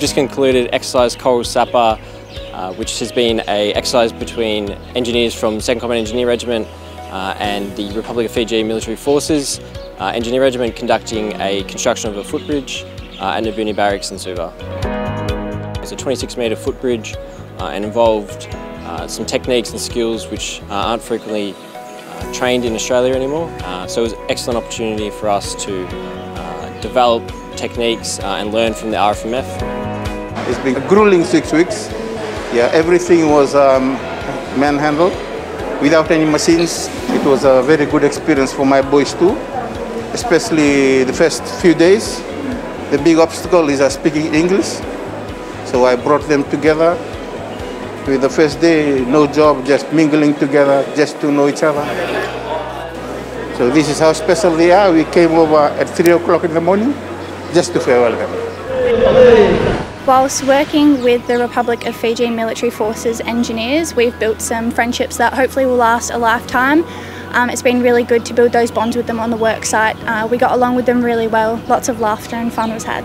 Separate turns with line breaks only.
just concluded exercise Coral Sapper, uh, which has been a exercise between engineers from 2nd Combat Engineer Regiment uh, and the Republic of Fiji Military Forces uh, Engineer Regiment conducting a construction of a footbridge uh, at Nabua Barracks in Suva. It's a 26 metre footbridge uh, and involved uh, some techniques and skills which aren't frequently trained in Australia anymore. So it was an excellent opportunity for us to develop techniques uh, and learn from the RFMF.
It's been a grueling six weeks. Yeah, everything was um, manhandled without any machines. It was a very good experience for my boys too, especially the first few days. The big obstacle is uh, speaking English, so I brought them together. With the first day, no job, just mingling together, just to know each other. So this is how special they are. We came over at three o'clock in the morning just to farewell them.
Whilst working with the Republic of Fiji Military Forces engineers, we've built some friendships that hopefully will last a lifetime. Um, it's been really good to build those bonds with them on the work site. Uh, we got along with them really well, lots of laughter and fun was had.